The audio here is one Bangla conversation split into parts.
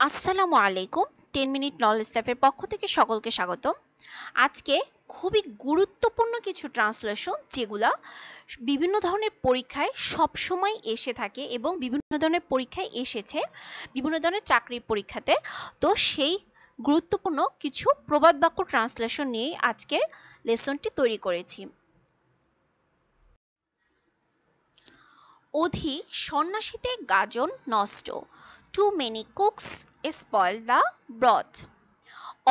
আসসালামু আলাইকুম, টেন মিনিট নলেজ ল্যাবের পক্ষ থেকে সকলকে স্বাগতম। আজকে খুবই গুরুত্বপূর্ণ কিছু ট্রান্সলেশন যেগুলা বিভিন্ন ধরনের পরীক্ষায় সবসময় এসে থাকে এবং বিভিন্ন ধরনের পরীক্ষায় এসেছে, বিভিন্ন ধরনের চাকরির পরীক্ষাতে। তো সেই গুরুত্বপূর্ণ কিছু প্রবাদ বাক্য ট্রান্সলেশন নিয়ে আজকের লেসনটি তৈরি করেছি। অধিক সন্ন্যাসীতে গাজন নষ্ট। Too many cooks spoil the broth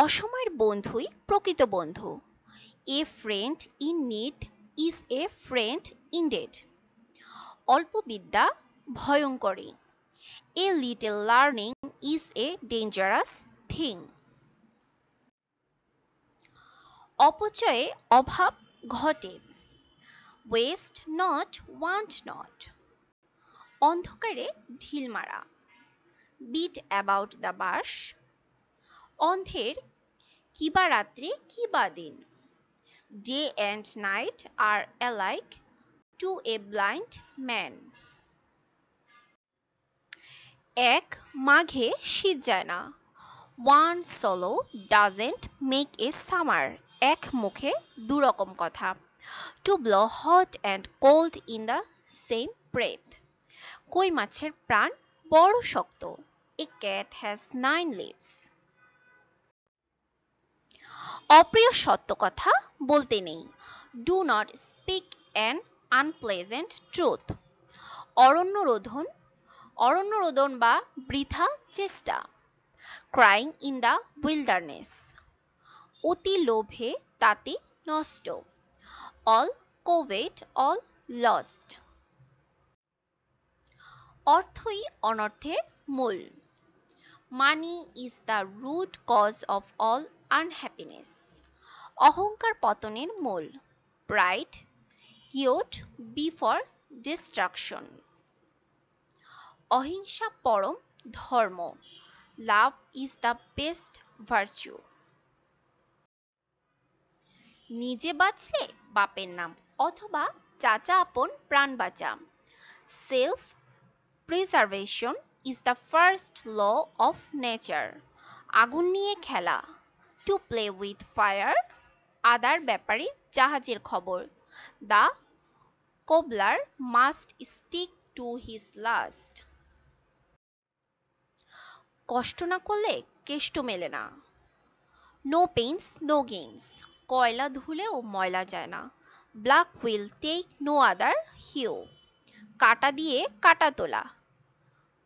অসময়ের বন্ধুই প্রকৃত বন্ধু। A friend in need is a friend in deed অল্প বিদ্যা ভয়ঙ্করী a little learning is a dangerous thing অপচয়ে অভাব ঘটে। ওয়েস্ট নট ওয়ান্ট নট অন্ধকারে ঢিল মারা। বিট অ্যাবাউট দ্য বাস অন্ধের কিবা রাত্রি, কিবা দিন। Day and night are alike to a blind man এক মাঘে শীত যায় না। One swallow doesn't make a summer এক মুখে দুরকম কথা। To blow hot and cold in the same breath কই মাছের প্রাণ বড় শক্ত। A cat has nine lives অপ্রিয় সত্য কথা বলতে নেই। Do not speak an unpleasant truth অরণ্য রোধন অরণ্য রোধন বা বৃথা চেষ্টা। ক্রাইং ইন দ্য উইল্ডারনেস অতি লোভে তাতে নষ্ট। অল কোভেট অল লস্ট অর্থই অনর্থের মূল। Money is the root cause of all unhappiness অহংকার পতনের মূল। প্রাইড কিওট বিফর ডিস্ট্রাকশন অহিংসা পরম ধর্ম। Love is the best virtue নিজে বাঁচলে বাপের নাম অথবা চাচা আপন প্রাণ বাঁচা। Self preservation is the first law of nature আগুন নিয়ে খেলা টু প্লে উইথ ফায়ার আদার ব্যাপারে জাহাজের খবর। The cobbler must stick to his last কষ্ট না করলে কেষ্ট মেলে না। নো পেইনস নো গেইনস কয়লা ধুলেও ময়লা যায় না। Black will take no other hue কাটা দিয়ে কাটা তোলা।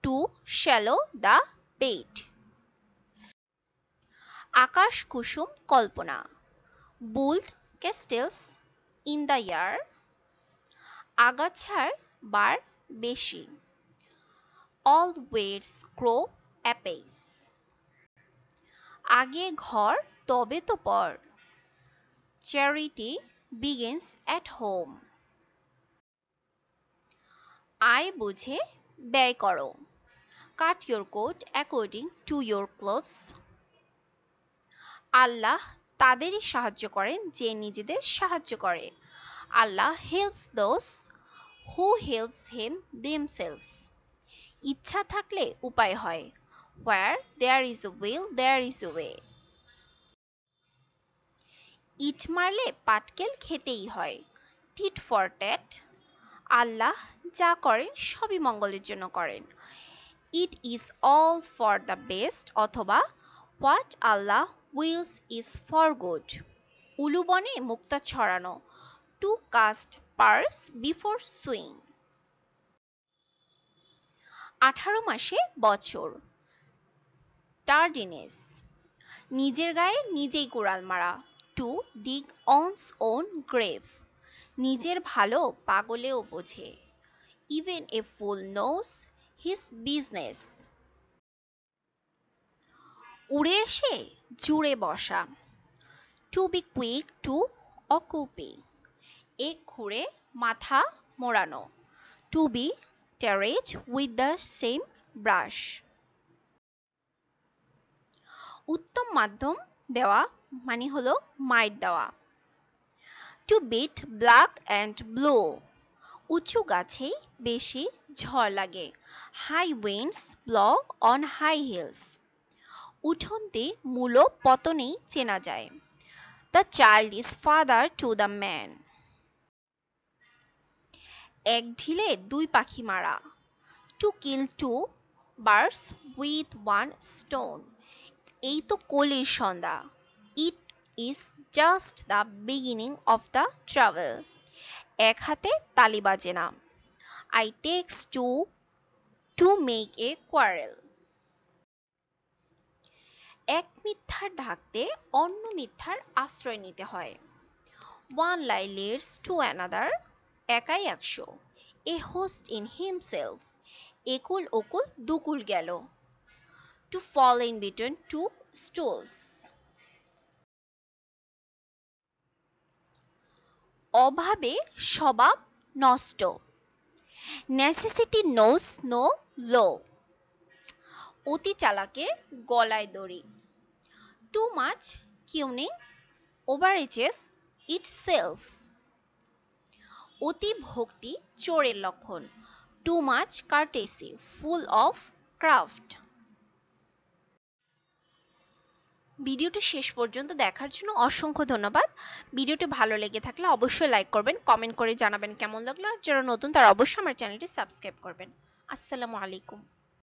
টু শ্যালো দ্য পেট আকাশ কুসুম কল্পনা। Build castles in the air. আগাছার বার বেশি। All weeds grow apace. আগে ঘর, তবে তো পর। Charity begins at home. আয় বুঝে ব্যয় করো। Cut your coat according to your clothes Allah তাদেরই সাহায্য করেন যে নিজেদের সাহায্য করে। Allah helps those who helps hem themselves ইচ্ছা থাকলে উপায় হয়। Where there is a will there is a way ইট মারলে পাটকেল খেতেই হয়। টিট ফর ট্যাট আল্লাহ যা করেন সবই মঙ্গলের জন্য করেন। It is all for the best অথবা what Allah wills is for good উলুবনে মুক্তা ছড়ানো। To cast pearls before swine আঠারো মাসে বছর। টার্ডিনেস নিজের গায়ে নিজেই কোড়াল মারা। To dig one's own grave নিজের ভালো পাগলেও বোঝে। Even a fool knows his business উড়ে এসে জুড়ে বসা। To be quick to occupy এক ঘুরে মাথা মোড়ানো। To be tarred with the same brush উত্তম মাধ্যম দেওয়া মানে হলো মাইট দেওয়া। To beat black and blue উঁচু গাছেই বেশি ঝড় লাগে। High winds blow on high hills উঠন্তে মূল পতনেই চেনা যায়। The child is father to the man এক ঢিলে দুই পাখি মারা। To kill two birds with one stone এই তো কলির সন্ধ্যা। It is just the beginning of the travel এক হাতে তালি বাজে না। I takes two to make a quarrel এক মিথ্যার ঢাকতে অন্য মিথ্যার আশ্রয় নিতে হয়। One lie leads to another একাই একশো। এ হোস্ট ইন হিমসেলফ একুল ওকুল দুকুল গেল। To fall in between two stools অভাবে স্বভাব নষ্ট। নেসেসিটি নোস নো লো অতি চালাকের গলায় দড়ি। Too much cunning overreaches itself অতি ভক্তি চোরের লক্ষণ। Too much courtesy full of craft ভিডিওটি শেষ পর্যন্ত দেখার জন্য অসংখ্য ধন্যবাদ। ভিডিওটি ভালো লেগে থাকলে অবশ্যই লাইক করবেন, কমেন্ট করে জানাবেন কেমন লাগল। আর যারা নতুন তারা অবশ্যই আমার চ্যানেলটি সাবস্ক্রাইব করবেন। আসসালামু আলাইকুম।